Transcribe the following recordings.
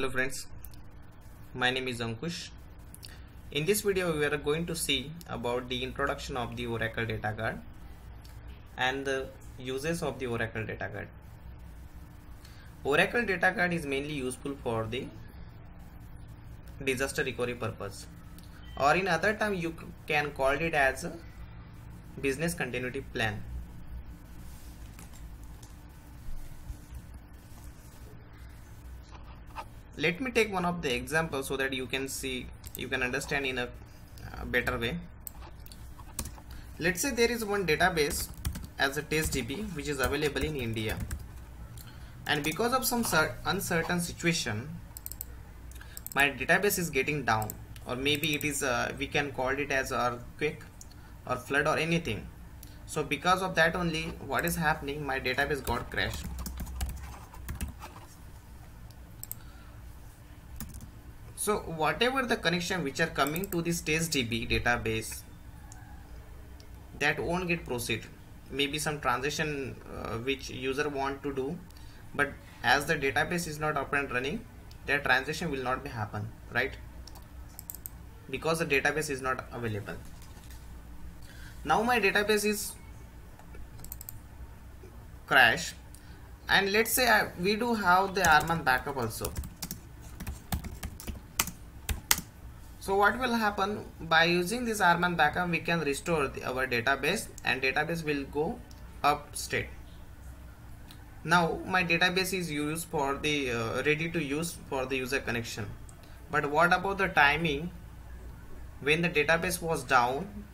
hello friends my name is Ankush. In this video we are going to see about the introduction of the Oracle data guard and the uses of the Oracle data guard. Oracle data guard is mainly useful for the disaster recovery purpose. Or in other term you can call it as a business continuity plan let me take one of the examples so that you can see you can understand in a uh, better way. Let's say there is one database as a test db which is available in india. And because of some uncertain situation my database is getting down. Or maybe it is uh, we can call it as earthquake or flood or anything. So because of that only what is happening my database got crashed so whatever the connection which are coming to this testdb database that won't get proceed. Maybe some transaction uh, which user want to do but as the database is not up and running that transaction will not be happen right? Because the database is not available. Now my database is crash and let's say I, we do have the RMAN backup also so what will happen? By using this RMAN backup we can restore the, our database and database will go up state. Now my database is used for the uh, ready to use for the user connection. But what about the timing? When the database was down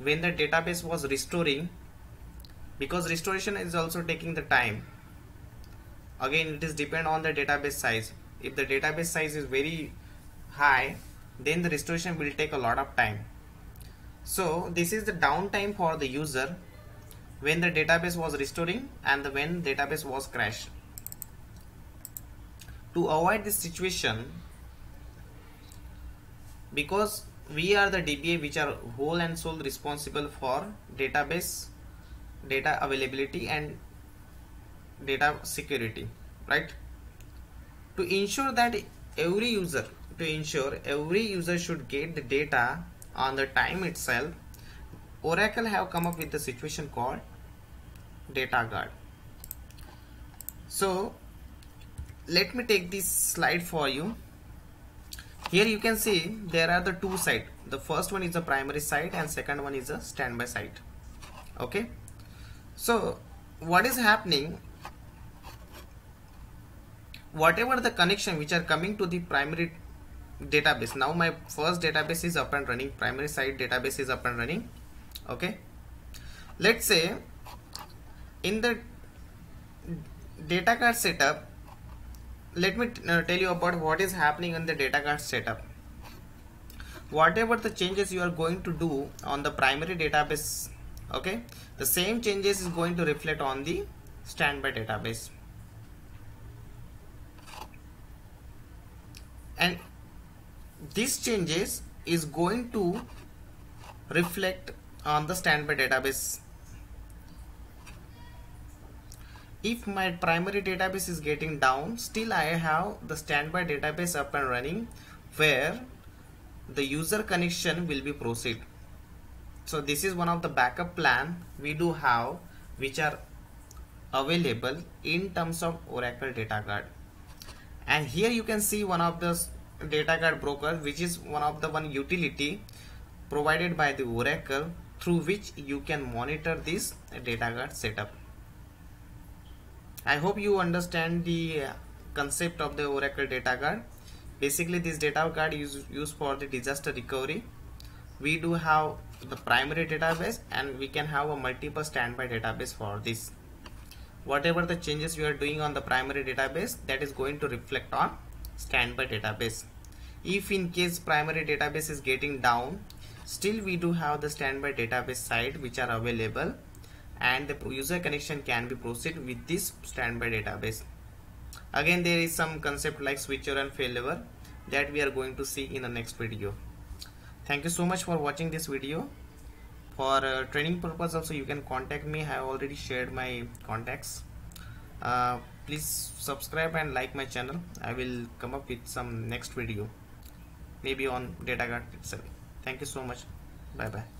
when the database was restoring because restoration is also taking the time. Again it is depend on the database size. If the database size is very high then the restoration will take a lot of time. So this is the downtime for the user when the database was restoring and the when database was crashed. To avoid this situation because we are the DBA which are whole and sole responsible for database data availability and data security right? To ensure that every user to ensure every user should get the data on the time itself, Oracle have come up with the situation called data guard. So let me take this slide for you. Here you can see there are the two side. The first one is the primary side and second one is a standby side. Okay. So what is happening whatever the connection which are coming to the primary database. Now my first database is up and running. Primary side database is up and running. Okay? Let's say in the data guard setup let me uh, tell you about what is happening in the data guard setup. Whatever the changes you are going to do on the primary database okay? The same changes is going to reflect on the standby database. And these changes is going to reflect on the standby database. If my primary database is getting down still I have the standby database up and running where the user connection will be proceed. So this is one of the backup plan we do have which are available in terms of Oracle data guard and here you can see one of the data guard broker which is one of the one utility provided by the Oracle through which you can monitor this data guard setup. I hope you understand the uh, concept of the Oracle data guard. Basically this data guard is used for the disaster recovery. We do have the primary database and we can have a multiple standby database for this. Whatever the changes you are doing on the primary database that is going to reflect on standby database. If in case primary database is getting down still we do have the standby database side which are available and the user connection can be proceed with this standby database. Again there is some concept like switcher and failover that we are going to see in the next video. Thank you so much for watching this video. For uh, training purpose also you can contact me. I have already shared my contacts. Uh, please subscribe and like my channel. I will come up with some next video. Maybe on data guard itself. Thank you so much. Bye bye